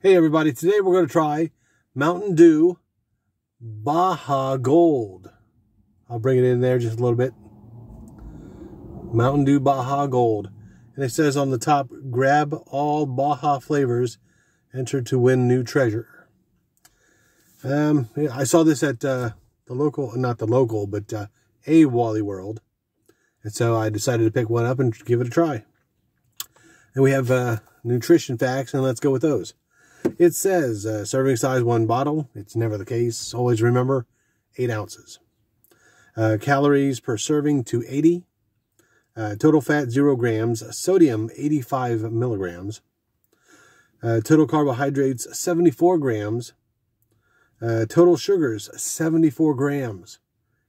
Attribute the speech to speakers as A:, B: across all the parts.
A: Hey everybody, today we're going to try Mountain Dew Baja Gold. I'll bring it in there just a little bit. Mountain Dew Baja Gold. And it says on the top, grab all Baja flavors, enter to win new treasure. Um, I saw this at uh, the local, not the local, but uh, a Wally World. And so I decided to pick one up and give it a try. And we have uh, nutrition facts, and let's go with those. It says uh, serving size one bottle. It's never the case. Always remember eight ounces. Uh, calories per serving 280. Uh, total fat zero grams. Sodium 85 milligrams. Uh, total carbohydrates 74 grams. Uh, total sugars 74 grams,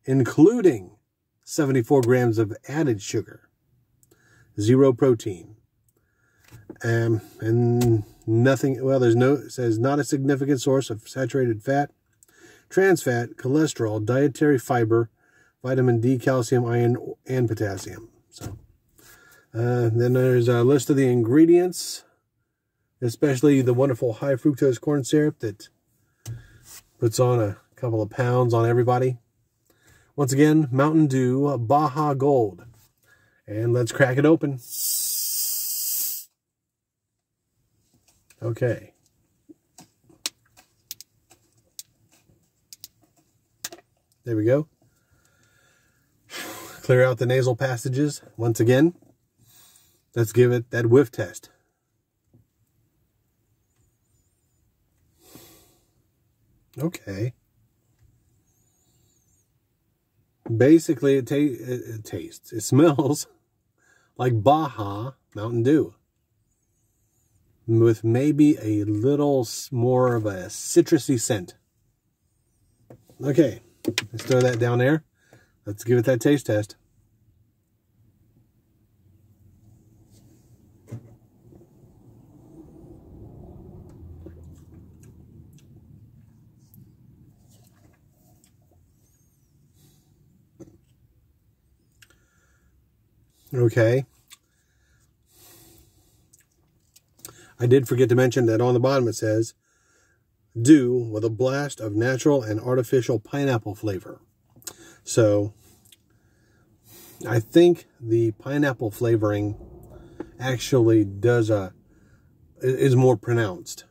A: including 74 grams of added sugar. Zero protein. Um, and nothing, well, there's no, it says not a significant source of saturated fat, trans fat, cholesterol, dietary fiber, vitamin D, calcium, iron, and potassium. So, uh, then there's a list of the ingredients, especially the wonderful high fructose corn syrup that puts on a couple of pounds on everybody. Once again, Mountain Dew Baja Gold. And let's crack it open. Okay. There we go. Clear out the nasal passages once again. Let's give it that whiff test. Okay. Basically, it, ta it, tastes, it smells like Baja Mountain Dew with maybe a little more of a citrusy scent. Okay, let's throw that down there. Let's give it that taste test. Okay. I did forget to mention that on the bottom it says, Dew with a blast of natural and artificial pineapple flavor. So, I think the pineapple flavoring actually does a, is more pronounced.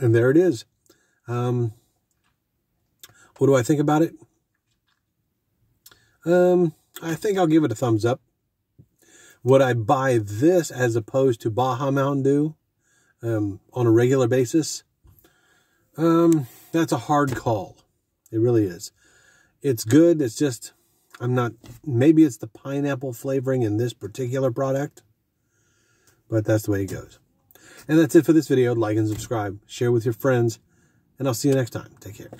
A: And there it is. Um, what do I think about it? Um, I think I'll give it a thumbs up. Would I buy this as opposed to Baja Mountain Dew um, on a regular basis? Um, that's a hard call. It really is. It's good. It's just, I'm not, maybe it's the pineapple flavoring in this particular product, but that's the way it goes. And that's it for this video. Like and subscribe. Share with your friends. And I'll see you next time. Take care.